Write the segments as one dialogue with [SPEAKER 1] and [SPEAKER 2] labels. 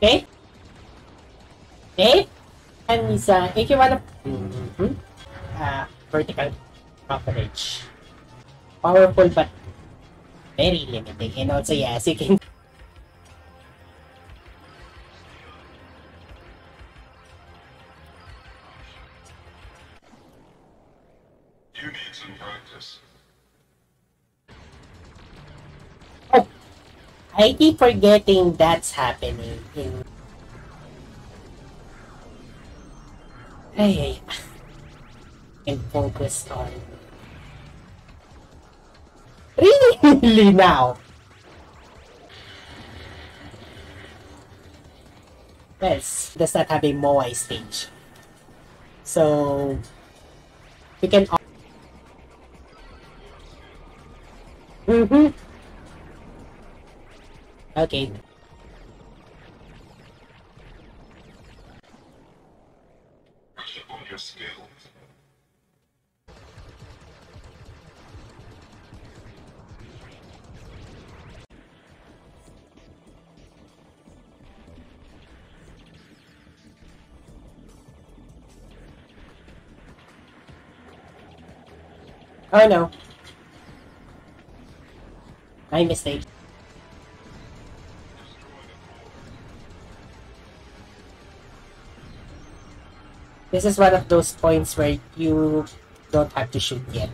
[SPEAKER 1] Okay? Okay? And is, uh, you wanna... Mm-hmm. Uh, vertical coverage. Powerful but very limiting. And also, yes, you can...
[SPEAKER 2] You need some practice.
[SPEAKER 1] I keep forgetting that's happening in... Ay, ay. Focus on... Really now? Yes, does not have a Moai stage. So, we can... Mm-hmm. Okay.
[SPEAKER 2] Brush up on your skills.
[SPEAKER 1] Oh no. My mistake. This is one of those points where you don't have to shoot yet.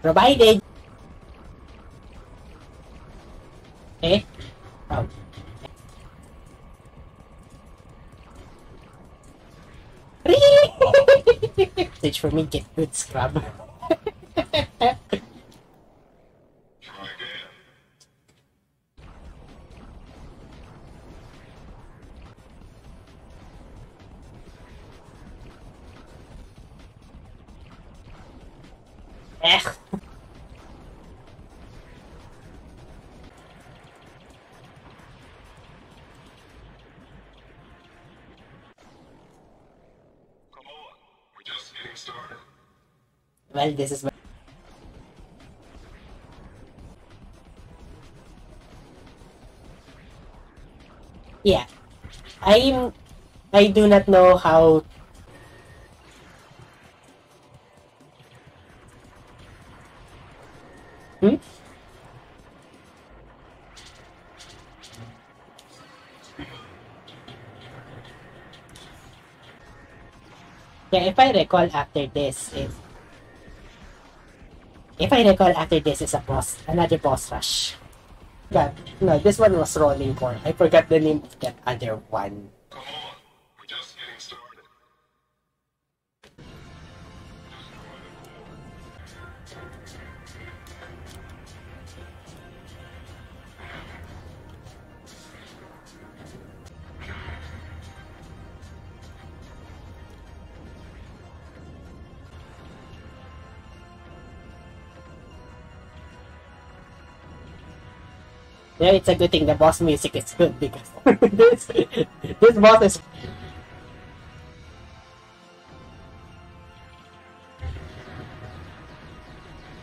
[SPEAKER 1] Provided. Eh? Oh. Stage for me, get good scrub. Well, this is my... Yeah. I'm... I do not know how... Hmm? Yeah, if I recall after this, if if I recall after this is a boss, another boss rush. But no, this one was rolling core. I forgot the name of that other one. Yeah, it's a good thing the boss music is good because this this boss is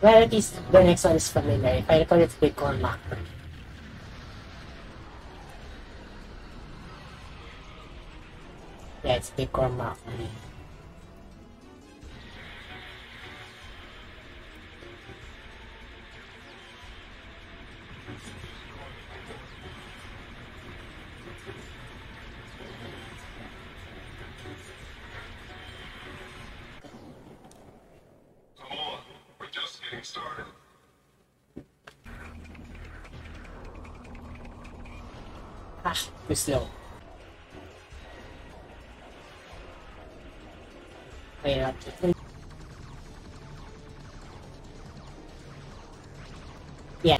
[SPEAKER 1] Well, at least the next one is familiar. If I recall, it's Big Core Mark. Yeah, it's Big
[SPEAKER 2] Core Mark. Come getting started.
[SPEAKER 1] Ah, slow. Wait, uh, Yeah.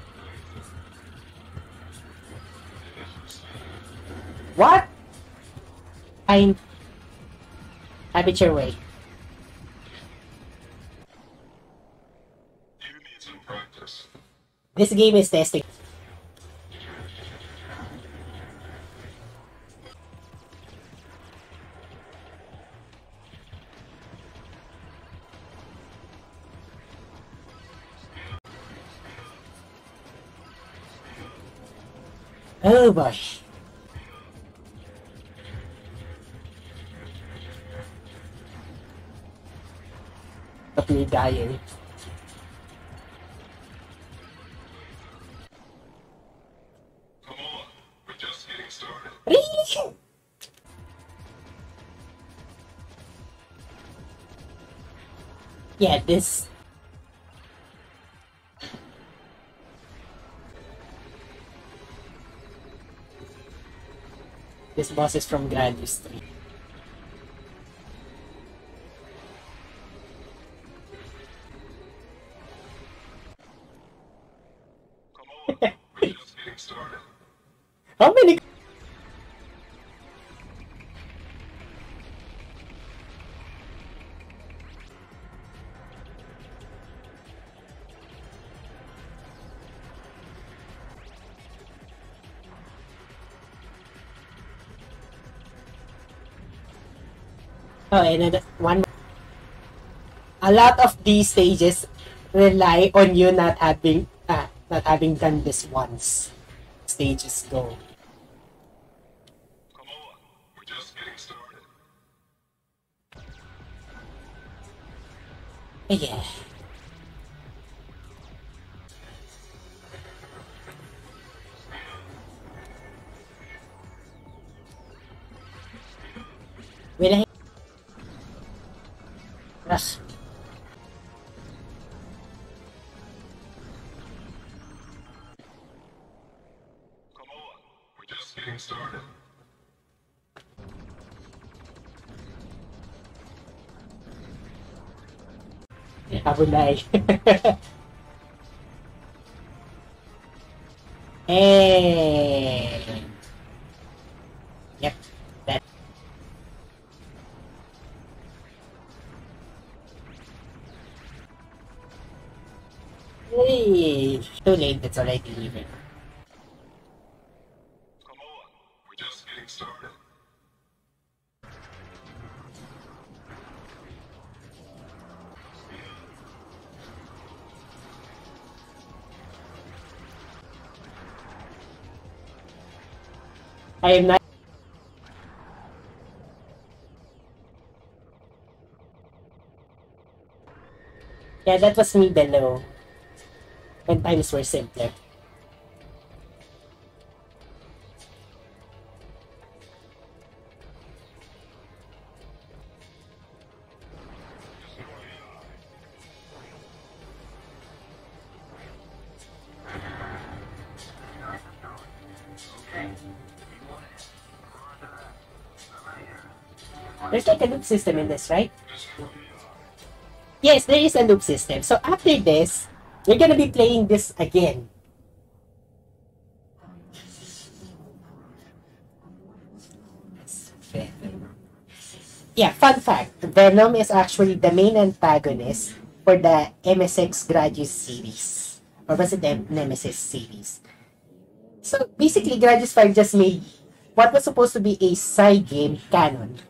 [SPEAKER 1] What? I'm... it your way. This game is testing. Oh boy. Look me Yeah, this. This boss is from Gradius 3.
[SPEAKER 2] Come on, we're just getting started.
[SPEAKER 1] How many? Oh, and one. A lot of these stages rely on you not having, ah, not having done this once. Stages go.
[SPEAKER 2] Started.
[SPEAKER 1] Yeah. Wait a Habulay. hey. Yep. That. Hey. Too late. It's already leaving. I am not. Yeah, that was me below. When times were simpler. There's like a loop system in this, right? Yes, there is a loop system. So after this, we're gonna be playing this again. Yeah, fun fact. Venom is actually the main antagonist for the MSX Gradius series. Or was it the Nemesis series? So basically, Gradius 5 just made what was supposed to be a side game canon.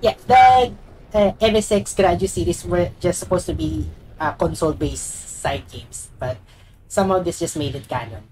[SPEAKER 1] Yeah, the uh, MSX Gradius series were just supposed to be uh, console-based side games, but somehow this just made it canon.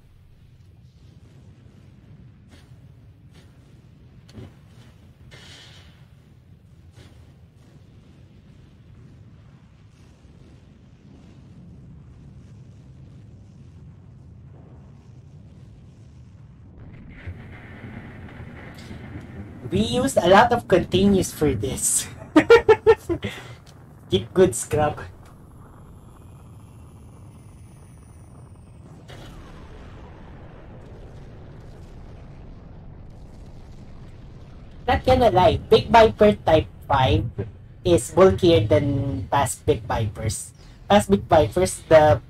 [SPEAKER 1] We used a lot of continues for this. Keep good scrub. Not gonna lie, Vic Viper Type 5 is bulkier than past Vic Vipers. Past Vic Vipers, the